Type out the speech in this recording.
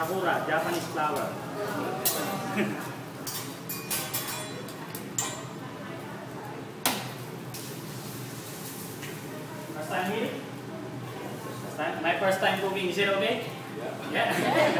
Sakura, Japanese flower. first time here? First time? My first time cooking, is it okay? Yeah. yeah.